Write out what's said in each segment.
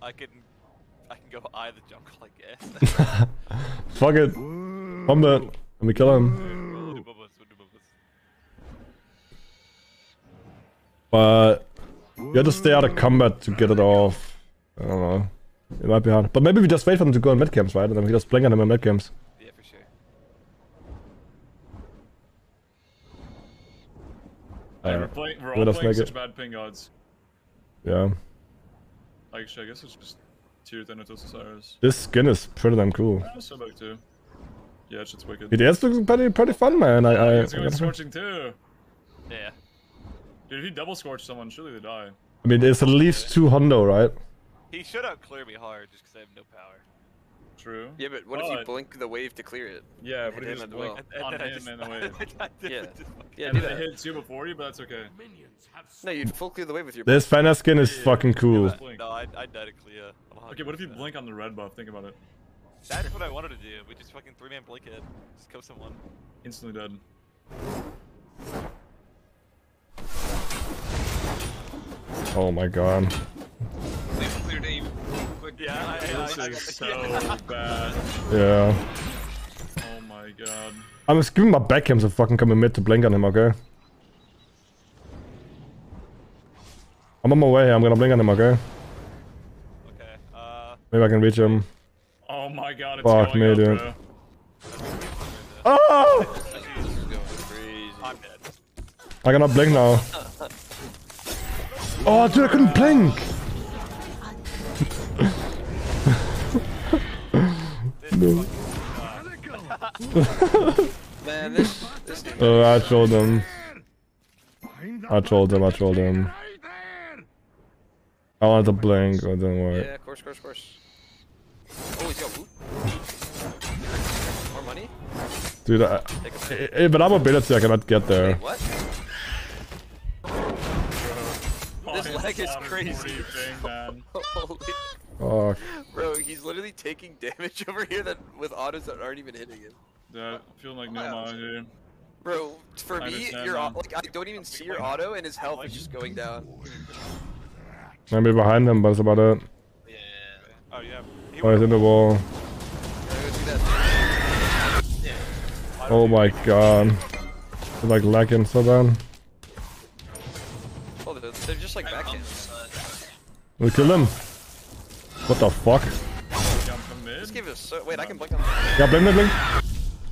I can, I can go eye the jungle, I guess. Fuck it. Bomb that. Let me kill him. We'll do bubbles, we'll do bubbles. But you have to stay out of combat to get it off. I don't know. It might be hard. But maybe we just wait for them to go in mid camps, right? And then we just blink at them in mid camps. Yeah, for sure. Hey, Uh, we're playing. We're all playing such it. bad ping odds. yeah. Actually, I guess it's just tier Thanatos Osiris. This skin is pretty damn cool. Ah, Sobek too. Yeah, shit's wicked. BDS looks pretty pretty fun, man. I, I, It's going scorching too. Yeah. Dude, if you double scorch someone, surely they die. I mean, it's at least two hundo, right? He should out clear me hard just because I have no power. True. Yeah, but what if you blink the wave to clear it? Yeah, but Hit if you him just blink well. And, on him just, and the wave. I did Yeah. just fucking- Yeah, and do then they that. hit before you, but that's okay. No, you'd full clear the wave with your. This Thana skin is Yeah, fucking cool. yeah, No, I, I died a clear. Okay, what if you blink on the red buff? Think about it. That's what I wanted to do. We just fucking three man blink it. Just kill someone. Instantly dead. Oh my god. Leave name. Quick. Yeah, I, I, This I, I, is so yeah. bad. Yeah. Oh my god. I'm just giving my backhams a fucking come in mid to blink on him, okay? I'm on my way. I'm gonna blink on him, okay? Okay. Uh, Maybe I can reach him. Oh my god, it's Fuck going me, up, dude. bro. Oh! This is going. I'm dead. I cannot blink now. Oh, dude, I couldn't blink! This fucking Man, this this. Oh, I trolled him. I trolled him, I trolled him. I wanted to blink, but didn't work. Yeah, of course, of course, of course. Oh, he's got loot. More money? Dude, I, Take a eh, but I'm ability, I cannot get Wait, there. what? This Oh, lag is crazy. thing, man. Holy. Oh, Bro, he's literally taking damage over here that with autos that aren't even hitting him. Yeah, feeling like no Wow. mind here. Bro, for I me, understand, your like I don't even see your auto and his health is just going down. maybe behind him, but that's about it. Yeah. Oh yeah. He Oh, he's in the wall. Gotta go do that. Oh my god. It's like lagging so bad. Oh, they're, they're just like I'm backhand. Uh, we kill him. What the fuck? Jump from mid. Just give it a so wait, I can blink on Yeah, blink, blink, blink.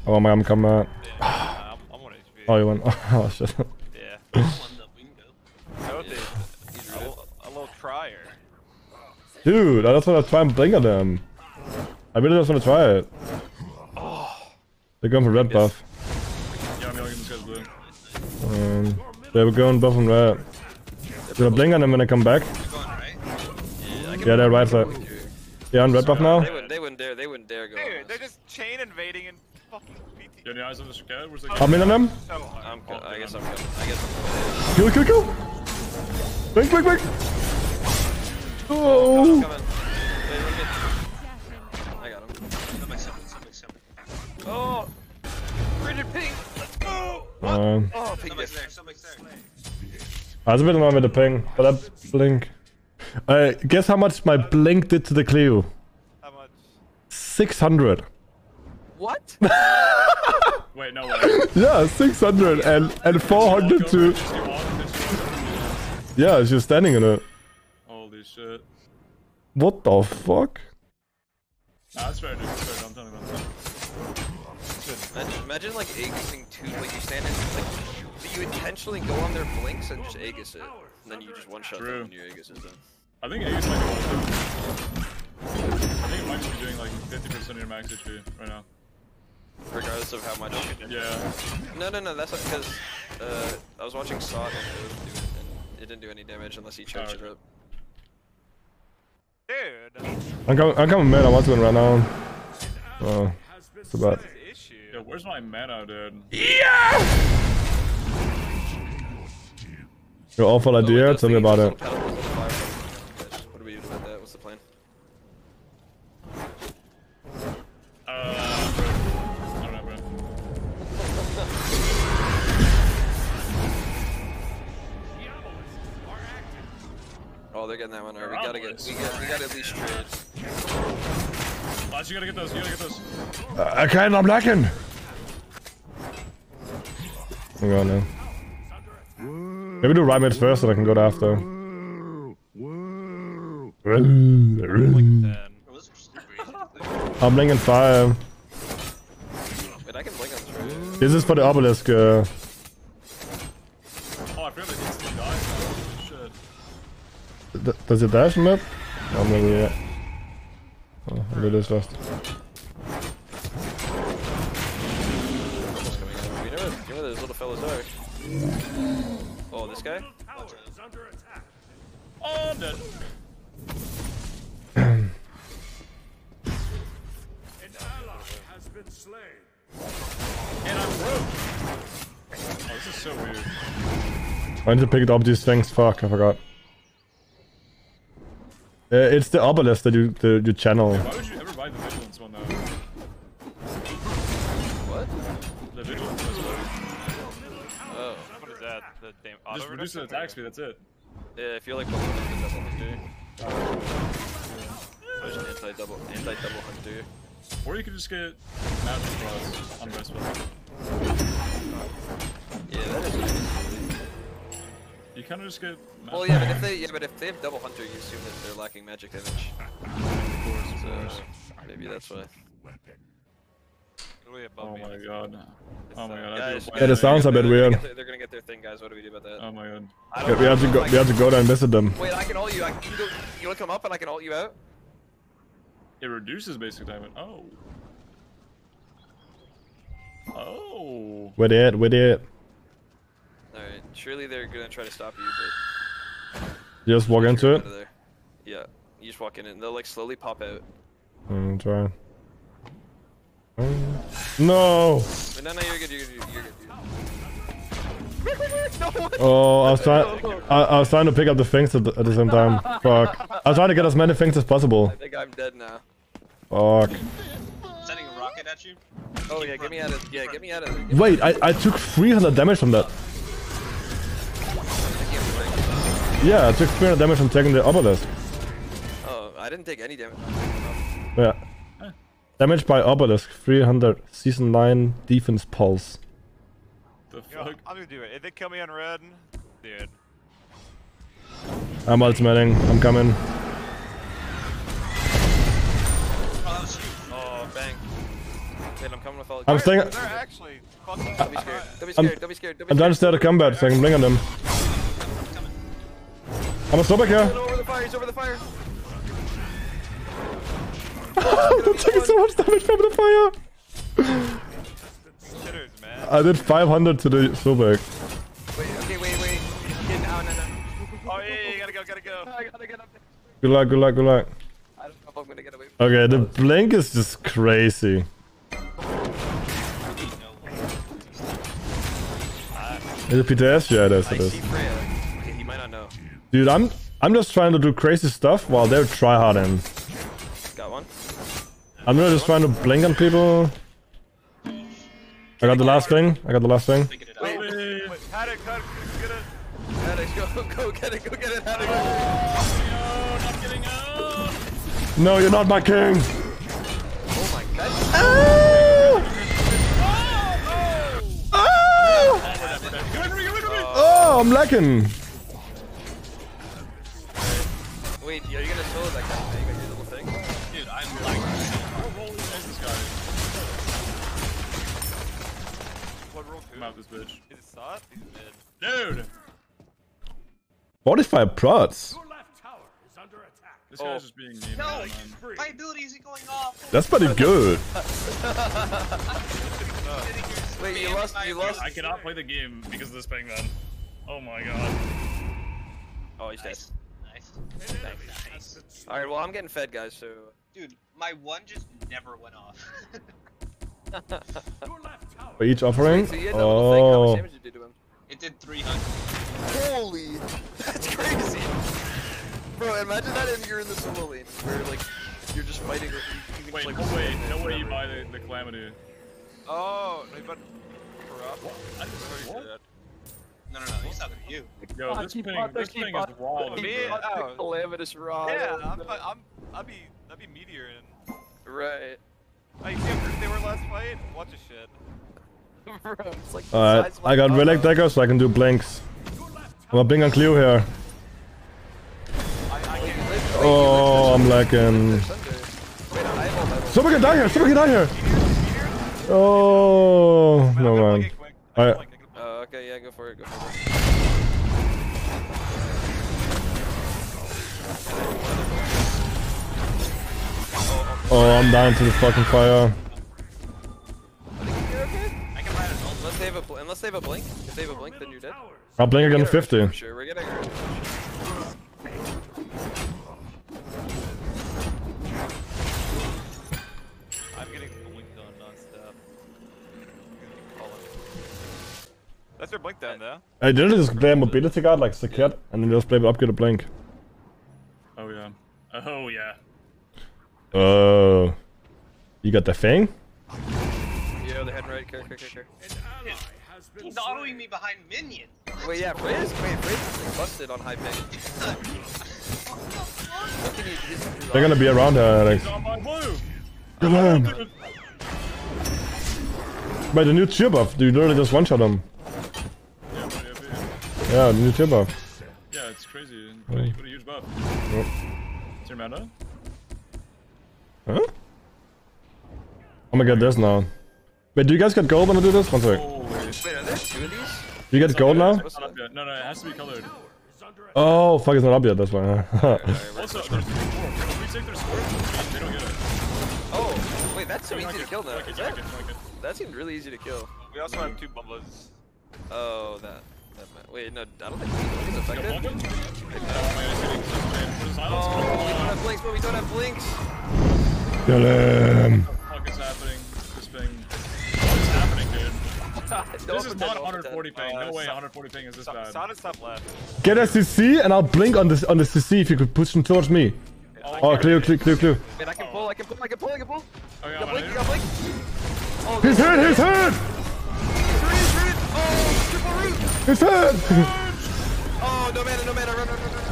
Oh my, I'm coming out. Yeah, I'm, I'm on HP. Oh, you went. Oh shit. Yeah. I'm on the window. He's a, little, a little trier. Dude, I just wanna try and blink at them. I really just wanna try it. They're going for red buff. Yeah, I'm at this guy's blue. Um, they were going buff and red. Should I blink on them when I come back? You're going right. Yeah, I can Yeah, they're right side. Blink you. Yeah, on red buff now? They wouldn't. They wouldn't dare. They wouldn't dare go. Dude, us. they're just chain invading and fucking PT. You have any eyes on this cat? Where's the I'm in on them. So. I'm. Co- Oh, I guess. I'm coming. I guess I'm Kill, kill, kill. Blink, blink, blink. coming. Oh. I'm coming. Wait. I got him. Somebody, somebody, somebody, somebody. Oh, rigid ping. Let's go. Um, Oh, ping Somebody's there, somebody's there. I was a bit annoyed with the ping, but that blink. Uh, guess how much my blink did to the Cleo? How much? 600. What? Wait, no way. Yeah, 600 and, and 400 to... Just you walk, just Yeah, she's standing in it. Holy shit. What the fuck? Nah, that's fair, dude. That's fair. I'm telling you. Imagine, imagine like Aegusing two, like you stand in, like you intentionally go on their blinks and just Aegis it, and then you just one shot them True. and your Aegis is done. I think Aegis might be one I think it might be doing like 50% of your max HP right now. Regardless of how much. Yeah. No, no, no. That's not because uh, I was watching Sod and it, was doing, and it didn't do any damage unless he charged it up. Dude, I'm coming, I'm coming mid, I want to win right now. Oh, so bad. what's the issue? Yo, where's my mana, dude? Yeah! Your awful idea, tell me about it. Oh, they're getting that one. Alright, we gotta get, obelisk. we got, we gotta at least trade. Last, you gotta get those. You gotta get those. Uh, okay, I'm lacking. I'm going now. Maybe do right mid first, and I can go to after. Like ten. It was super easy. I'm blinking fire. Wait, I can blink on this? This is for the obelisk. Uh, Oh, I forgot they instantly died. Oh, shit. does it dash map? Oh, maybe yeah. Oh, I'll do this first. Almost coming in. You know, where- you know where those little fellas are. Oh, this guy? Oh, I'm dead. And I'm broke. Oh, this is so weird. I need to pick up these things. Fuck, I forgot. Uh, it's the obelisk that you the, you channel. Why would you ever buy the vigilance one though? What? The vigilance one. Oh. What is that? The damn auto Just reduce the attack speed. That's it. Yeah, if you're like below the double hunter. There's an anti-double, anti-double hunter. Or you could just get magic plus on rest spell. Yeah, that is nice. You kind of just get. Magic Well, yeah, but if they, yeah, but if they have double hunter, you assume that they're lacking magic damage. So maybe that's why. Literally above Oh me. my god. Oh my god. Uh, I Guys, feel Yeah, bad. sounds a bit they're gonna weird. their- They're gonna get their thing, guys. What do we do about that? Oh my god. Yeah, we have to go. like- We have to go there and visit them. Wait, I can ult you. I can, you, go, you wanna come up and I can ult you out? It reduces basic damage. Oh. Oh. Where they at? Where they at? Alright, surely they're gonna try to stop you, but You just walk into it. there. Yeah, you just walk in and they'll like slowly pop out. Mm, try. No. But no, no, you're good. You're good. You're good. You're good. no. Oh, I was trying. I, I was trying to pick up the things at the, at the same time. Fuck. I was trying to get as many things as possible. I think I'm dead now. Fuck. Sending a rocket at you. Oh yeah, get me out of. Yeah, get me out of. Get Wait, I, I took 300 damage from that. Yeah, I took 300 damage from taking the obelisk. Oh, I didn't take any damage. Yeah. Damage by obelisk, 300. Season 9 defense pulse. The Yo, fuck? I'm gonna do it. If they kill me on red, dude. I'm ultimating. I'm coming. Oh, that was you. Oh, bang. I'm coming with all. I'm staying. They're actually fucking. Don't be scared. Don't be I'm- scared. Don't be scared. Don't be I'm scared. trying to stay out of combat so I can blink on them. I'm a stop back here. Over the fire. He's over the fire. I'm taking so much damage from the fire. Shitters. I did 500 to the Sobek. Wait. Okay. Wait. Wait. Get no, no, no. Oh yeah, yeah, you gotta go, gotta go. I gotta get up there. Good luck, good luck, good luck. I don't know if I'm gonna get away. Okay, the blink is just crazy. Is it PTS? Yeah, it is, I it see is. Dude, I'm I'm just trying to do crazy stuff while they're tryharding. Got one. I'm really just trying to blink on people. I got the last thing. I got the last thing. Figured it. Wait. Wait, had it, get it. Alex, go, go get it. Go get it. Alex. No, not getting out. No, you're not my king. Oh my god. Ah! Ah! Oh, I'm lacking. 45 prots. This guy's just being mean. No! My ability isn't going off. That's pretty good. Wait, you lost. You lost. I cannot play the game because of this ping man. Oh my god. Oh, he's dead. Nice. Nice. Nice. All right, well, I'm getting fed, guys. So. Dude, my one just never went off. For each offering. So you had thing. How much Oh. Damage did you do to him? it did 300. Holy, that's crazy. Bro, imagine that if you're in the solo where like you're just fighting. with- You, you Wait, just, no like, way, stand no way you buy the, the Calamity. Oh, no, but corrupt. I just, Already what? did that. No, no, no. He's talking to you. Yo, this keep ping, on, this keep ping on. is raw. Me? dude. Oh. Calamitous rod. Yeah, I'm, I'm, I'd be, I'd be meteor and. Right. Oh, you see how they were last fight? Watch this shit. Like Alright, size of my I got relic dagger so I can do blinks. I'm a bing on Cleo here. I, I. Oh, I'm lagging. Thunder. Wait, I have all metal. Somebody can die here! Somebody can die here! Oh, no man. blink it quick. I'm Alright. gonna blink it. Oh, okay, yeah, go for it, go for it. Oh, I'm dying to the fucking fire. Have a bl- unless they have a blink. If they have a blink, then you're dead. I'll blink again Get 50. Sure, we're getting our I'm getting blinked on non-stop. That's their blink down there. I did just play a mobility card like the cat and then just play up get a blink. Oh yeah. Oh yeah. Oh. You got the thing? Yo, they're heading right. Care, care, care, care. He's autoing me behind minion. Wait, yeah, Freya's, wait, Freya's like busted on high ping. What can you, his, his They're gonna be around her, Alex. He's on my. Come on. By the new cheer buff, you literally just one-shot him. Yeah, what do you have? Yeah, the new cheer buff. Yeah, it's crazy. What a, what a huge buff. Yep. Is your mana? Huh? Oh I'm gonna get this now. Wait, do you guys get gold when I do this? One sec. Holy Wait, are there two of these? Do you get gold now? It's not up yet. No, no, it has to be colored. Oh, fuck, it's not up yet, that's why. Also, there's four. If we take their score, they don't get it. Oh, wait, that's so easy to kill now. flank it, Is flank that, it, flank it. that seemed really easy to kill. We also have two bumblers. Oh, that. that wait, no, I don't think it's Yo, effective. flank it. Oh my god, it's hitting such a pain. Put a Oh, we don't have blinks, but we don't have blinks. Kill him. This is not 140 ping. No Uh, way 140 ping is this bad. sound and left. Get a CC and I'll blink on this on the CC if you could push him towards me. Oh, clear, clear, clear, clear. Wait, I can pull, I can pull, I can pull, I can pull. Okay, You I'm got on blink, it. you got blink. Oh, He's hit, he's hit! Root, root. Oh, triple root. He's hit! Oh, no mana, no mana, run, run, run, run.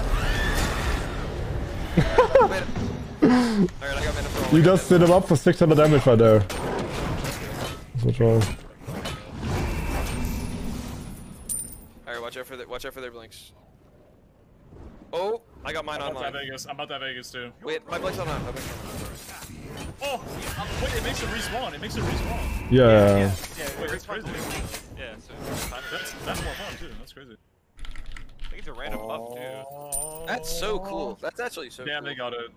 Alright, I got mana for all. You just set him up for 600 damage right there. That's what's wrong. Alright, watch out for the, watch out for their blinks. Oh, I got mine I'm about to have online. Vegas. I'm about to have Vegas too. Wait, my blink's on. My blink's on. Oh! Wait, it makes it respawn. It makes it respawn. Yeah. Yeah, Wait, that's crazy. Yeah, so That's, that's more fun too. That's crazy. I think it's a random buff too. Oh. That's so cool. That's actually so Damn, cool. they got it.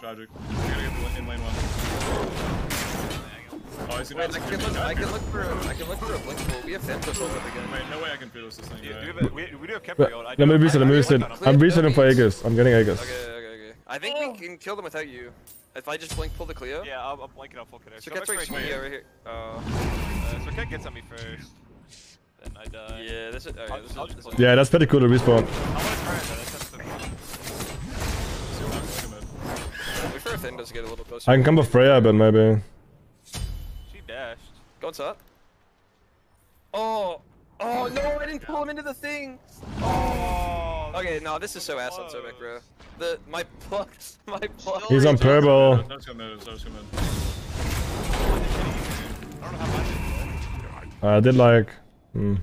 Tragic. We gotta get the in lane one. Oh, he's gonna Wait, I can look. I can look for. A, I can look for a blink pool. We have Thanatos over again. Wait, no way I can fearless this thing. Do, do right? we, have a, we, we do have But, Kemper I let me do- reset I- him, let me reset. I'm him. resetting for Aegis. I'm getting Aegis. Okay, okay, okay. I think we can kill them without you. If I just blink pull the Cleo. Yeah, I'm, I'm blanking on full connect. So So catch much right right here, here. here. Oh. Uh, so Cat gets on me first. Then I die. Yeah, this is. Alright, I'll- this I'll is. This is Yeah, that's pretty cool to respawn. I want to try it, but that's just the See what I'm looking at. wait for if Thanatos to get a little closer. I can come with Freya, but maybe. She dashed. Go inside. Oh. Oh no! I didn't pull him into the thing. Oh, Okay, no, this is so ass on Sobek, bro. The my pluck, my pluck. He's on purple. That was good move. That was good move. I don't know how did like. Hmm.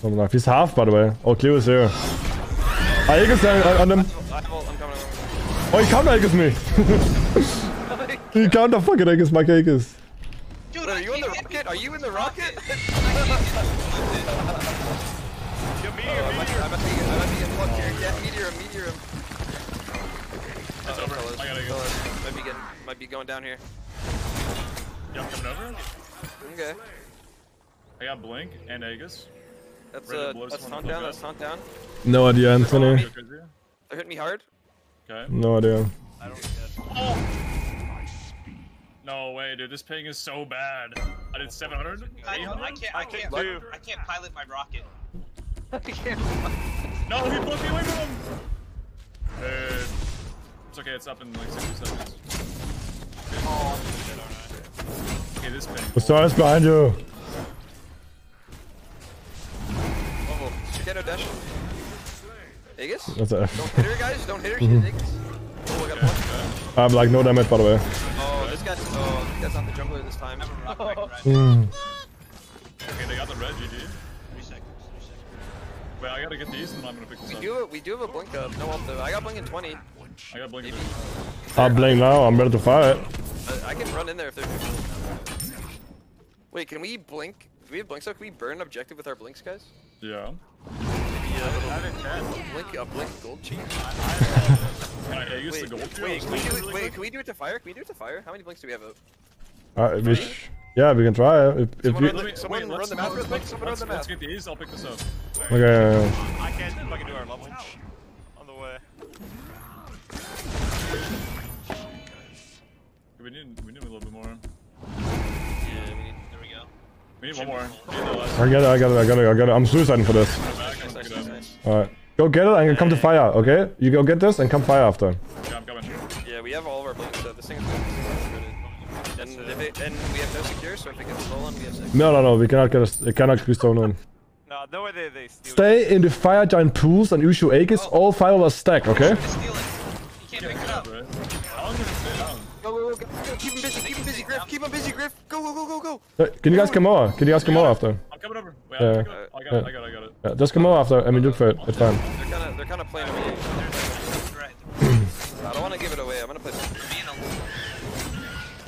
Something like. He's half, by the way. Oh, Cleo is here. Ah, Aegis on, on him. I have ult, I'm coming. I'm Oh, he counter Aegis me. coming. he counter fucking Aegis, my Aegis. Dude, Wait, I are you in the can't hit rocket? Are you in the rocket? Yo, meteor, Oh, I'm meteor. about to get, I'm about to get plucked here. Yeah, meteor meteor him. It's over. fellas, I gotta go. fellas, might be getting, might be going down here. Yeah, I'm coming over. Okay, I got Blink and Aegis. that's Ready to uh, that's someone taunt down, that's taunt down. No idea, Anthony. They're hitting me hard. Okay. No idea. I don't get No way, dude. This ping is so bad. I did 700. I, 800? I can't. I can't. do. I can't pilot my rocket. I can't. No, he blew me away from him. Dude. It's okay. It's up in like 60 seconds. Okay, this ping. The star is behind you. Oh, Okay, no dash. Aegis? That's a Don't hit her, guys. Don't hit her. Mm-hmm. She's Aegis. Oh, I got one. I have like no damage by the way. Oh, this. Oh, that's not the jungler this time. I'm a rock right, right. Mm. Okay, they got the red GG. Three seconds. Three seconds. Wait, I gotta get these and I'm gonna pick this We up. do have, we do have a blink up. No ult though. I got blink in 20. Uh, I got blink. Maybe. I blink now. I'm ready to fight. I can run in there if they're. Wait, can we blink? Do we have blink so can we burn an objective with our blinks, guys? Yeah. Blink, a blink gold cheat. Can I use the Wait, gold? wait, can we do it? Really Wait, quick? can we do it to fire? Can we do it to fire? How many blinks do we have up? Uh, we sh- yeah, we can try. it. If, if Someone we run Let me, Someone wait, run let's, the math real let's, quick, let's, someone run let's, the let's math. get these, I'll pick this up. okay. I can't fucking do our level. On the way. We need, we need a little bit more. Yeah, we need. There we go. We need one more. We need the last I get it. I got it. I got it. I got it. I'm suiciding for this. Back. I'm Nice, picking nice, it up. nice. All right. Go get it and come to fire. Okay. You go get this and come fire after. Yeah, I'm coming. Yeah, we have all of our blinks up. This thing is good. And if it, and we have no secure, so if it gets stolen, we have six. No, no, no. We cannot get a, it cannot be stolen. No, no way they, they steal Stay in the fire giant pools and use your Aegis. All fire will stack. Okay. It. You can't pick it up. Go, go, go, go, go. Keep him busy, keep him busy, Griff. Keep him busy, Griff. Go, go, go, go, go. Uh, Can you guys come over? Can you guys come over after? I'm coming over. Wait, Yeah. I'm it. I got it, I got it, I got it. Yeah, just come over after and we look for it. It's fine. They're kind of, they're kind of playing me. Right. I don't want to give it away. I'm gonna play.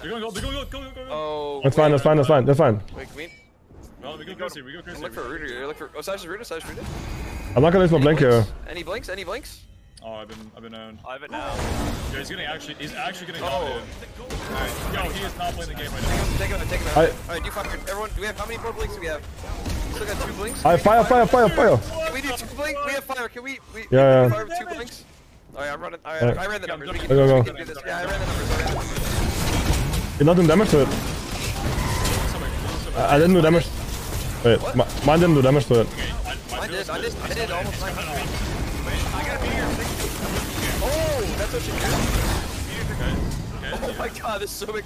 They're gonna go, they're gonna go, go, go, go, go. Oh. That's fine. That's fine. That's fine. That's fine. Wait, can we No, we go crazy, we go crazy. look for go Ruder? crazy. here, Look for. Oh, Sash Ruder. Sash Ruder. I'm not gonna use my blink here. Any blinks? Any blinks? Oh, I've been, I've been owned. I have it now. Yeah, he's getting actually, he's actually getting Oh. dominated. Yo, he is not playing the game right now. Take it, take it. I- All right, do fire. Everyone, do we have how many more blinks do we have? We still got two blinks. I fire, fire, fire, fire. Can we do two blinks? We have fire. Can we? we Yeah, we yeah. fire with two blinks. Oh, All right, I'm running. All right, Alright. I ran the numbers. We can, Go, go, we go. can do this. Yeah, I ran the numbers. I ran. You're not doing damage to it. I, I didn't do damage. Wait, mi- mine didn't do damage to it. I did. I did. I did almost 900. Oh, that's what she did. Oh my god, this is so big.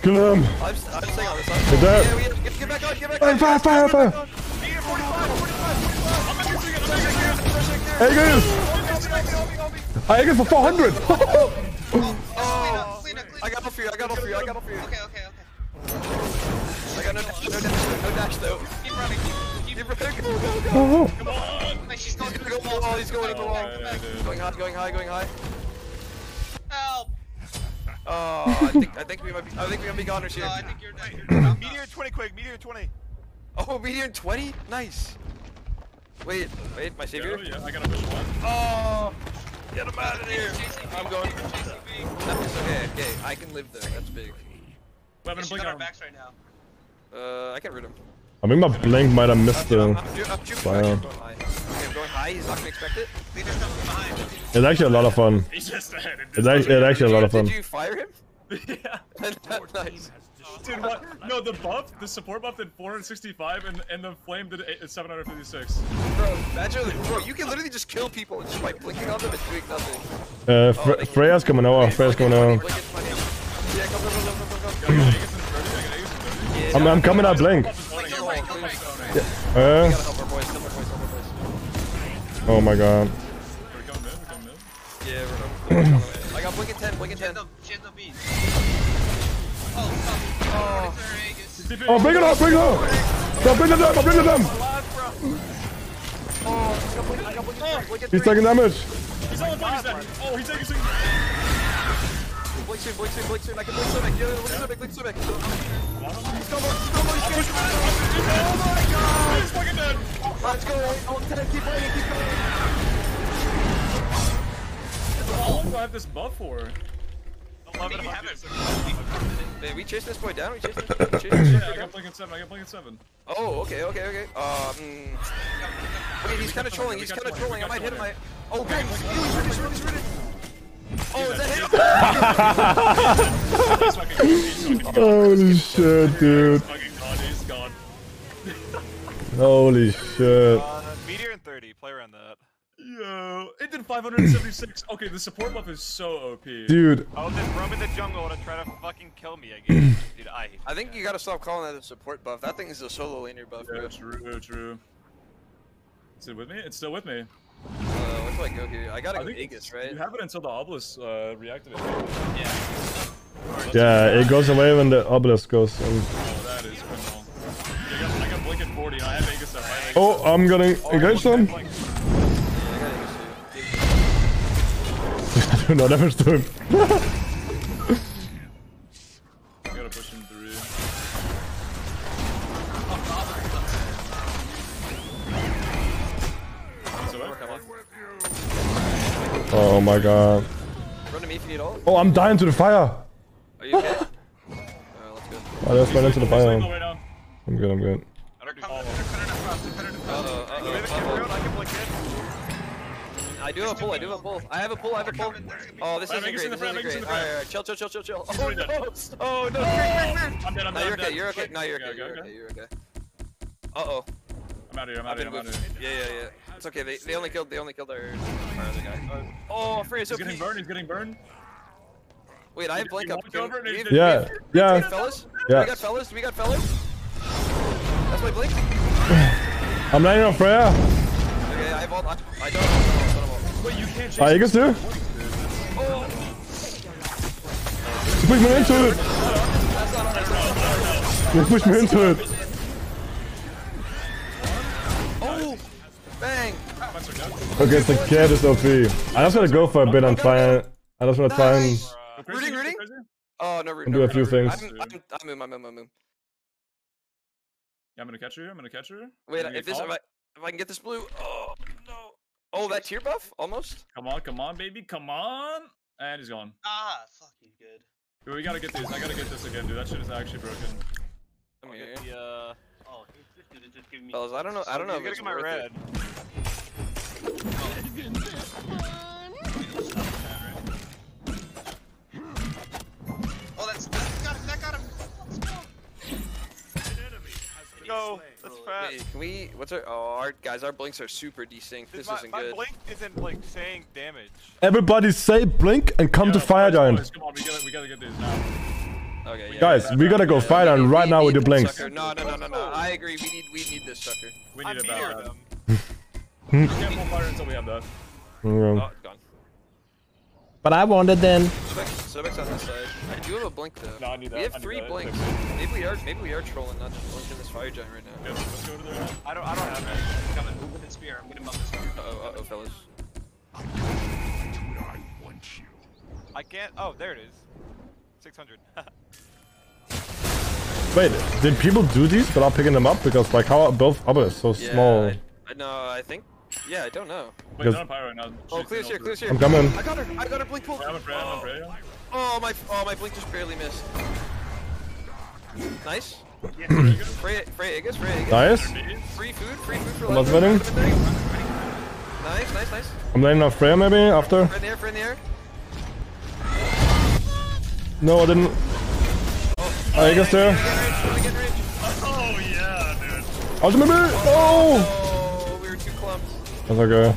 A Kill him. I'm, I'm staying on this side. Is that- Yeah, we have, get, get back on, get back on. fire, fire, get fire. on. Meteor 45, 45. Aegis! Aegis for 400! Clean up, clean up, clean I got off for you, I got off for you, I got off for you. Okay, okay, okay. I got no dash, no dash, no dash though. Keep running. Keep, keep Keep running, oh, oh. go, go, go. oh, Wait, she's going to Go, the go, wall. oh, he's going into the wall. Yeah, dude. Going high, going high, going high. Help! Oh, I think, I think we might be, I think we might be goners here. No, I think you're dead. You're dead. Meteor 20 quick, Meteor 20. Oh, meteor 20? Nice. Wait, wait, my Yeah, savior? yeah, I got a vision one. Oh, get him out of here. I'm going. You're. That's okay, okay, I can live there, that's big. Wait, I'm gonna She's blink on our backs right now. Uh, I can rid him. I think my blink might have missed I'm, the. I'm, I'm jumping Fire. I'm going. Okay, I'm going high, he's not gonna expect it. Leader's coming behind. It's actually a lot of fun. He's just dead. It's actually, it's actually a lot of fun. Did you fire him? yeah. nice. Dude, what? No, the buff, the support buff did 465 and, and the flame did 756. Bro, imagine, bro, you can literally just kill people just by blinking on them and doing nothing. Uh, Fre- Freya's coming over. Freya's coming Money, over. blink it, money. Yeah, go, go, go, go, go, go, I go. got Aegis in 30, I got Aegis in 30. I'm, I'm coming out blink. Wait, kill Frank, kill Frank. Uh, oh my god. We're going mid, we're going mid. Yeah, we're we're on the way. I got blink at 10, blink at She had 10. no, she beat. Oh, fuck. Oh. It's her Aegis. TP. Oh, bring it up, bring it up! No, bring it them, bring it them! Oh, I got blink, I got blink at 10, blink at He's taking damage. He's on the blink, he's dead. Oh, he's taking some. Blink soon, blink soon, blink soon. I can blink Simic. Yeah, blink Simic, blink Simic. He's combo, he's combo, he's Push combo. him out. Oh my god! He's fucking dead. Let's go, oh, 10, keep playing, keep going. How long do I have this buff for? I think have it. Hey, we chasing this boy down, we chasing this boy, we chasing this Yeah, boy I down. got blink at 7, I got blink at 7. Oh, okay, okay, okay. Um, wait, he's kind of trolling. He's kind of trolling. I might hit him. I... Oh, bang! He's ready, he's ready, he's ready. Oh, is that him? He's fucking he's fucking gone. Holy shit, dude. He's fucking gone, he's gone. Holy shit. Uh, Meteor and 30. Play around that. Yo, it did 576. Okay, the support buff is so OP. Dude, I was just roaming the jungle to try to fucking kill me again. Dude, I hate I think you gotta stop calling that a support buff. That thing is a solo laner buff, Yeah, bro. true, true. Is it with me? It's still with me. Uh, where do I go here? I gotta I go Aegis, right? You have it until the obelisk uh, reactivates. Yeah. Yeah, it goes away when the obelisk goes. Um, oh. I'm engaged them. Yeah, I got Aegis too. I do not damage to him. I gotta push him through. He's away. Come on. Oh my god. Run to me if you need ult. Oh, I'm dying to the fire. Are you okay? Alright, let's go. I just went into the fire. I'm good, I'm good. I do have a pull, I do have a pull. I have a pull, I have a pull. Oh, this isn't great, the this front, isn't Vegas in great. the front. Alright, alright, chill, chill, chill, chill, chill. Oh Sorry, no! Oh no, Craig, Craig, Craig. I'm dead, I'm No, dead, you're I'm okay, dead. you're okay. No, you're okay, Okay, you're okay, okay, you're okay. Uh-oh. I'm out of here, I'm I've out of been here, I'm out of moved. here. Yeah, yeah, yeah. It's okay, they, they only killed, they only killed our, our other guy. Oh, oh Freya's He's OP. getting burned, he's getting burned. Wait, I have You blink up. walked Can- over and we he have- did- Yeah, we have yeah. fellas? Yeah. We got fellas? We got fellas? That's my blink? I'm landing on Freya. Okay, I have ult. I, I don't Wait, you can't chase I Aegis too. Oh, Push me into it. that's not. You push me into it. Oh! Bang! Okay, the cat is OP. I just gotta go for a bit and try and... I just wanna try and... Nice. Go crazy, Rooting, rooting? Oh, no, root, And no do a few things. I'm, I'm, I'm moving, I'm moving, I'm moving. Yeah, I'm gonna catch her, I'm gonna catch her. Wait, if this, if. I, if I can get this blue, oh, no. Oh, that tier buff? Almost? Come on, come on, baby, come on! And he's gone. Ah, fucking good. Dude, we gotta get these. I gotta get this again, dude. That shit is actually broken. Come I'll here. the, uh, Oh, this dude is just giving me. Fellas, I don't know, I don't know you if gotta it's get my worth red. it. Oh, Wait, can we, what's our, oh, our, guys, our blinks are super desynced. This my, isn't my good. blink isn't like saying damage. Everybody say blink and come to Fire boys, Giant. Come on, we gotta, we gotta get these now. Okay, yeah. Guys, we gotta go Yeah, Fire we Giant right we now with need your blinks. Sucker. No, no, no, no, no. I agree. We need, we need this sucker. We need it meteored bad. them. We can't pull fire until we have that. Yeah. Oh, it's gone. But I wanted then. Sobek's Sobek's on this side. I do have a blink though. No, I need that, We have need three blinks. Maybe we are, maybe we are trolling, not just blinking this fire giant right now. Yes, let's go to there. I don't. I don't have it. Coming. With the spear. I'm getting above the spear. Uh oh, uh oh, fellas. I can't. Oh, there it is. 600. Wait, did people do these without picking them up? Because like how are both others so Yeah, small? I, I know. I think. Yeah, I don't know. Wait, Because- they're on pyro right now. Oh, She's clear's in here, over. clear's here. I'm coming. I got her. I got her blink pulled. I'm afraid, I'm afraid. Oh my, oh my blink just barely missed. Nice. Freya, Freya Aegis, Freya Aegis. Nice. Free food, free food for I'm not winning. Nice, nice, nice. I'm landing on Freya maybe after. Friend in the air, friend in. No, I didn't. Oh. Oh, I guess there. Get in get in. Oh, yeah, dude. Ultimate! Oh! Oh, we were too clumped. That's okay.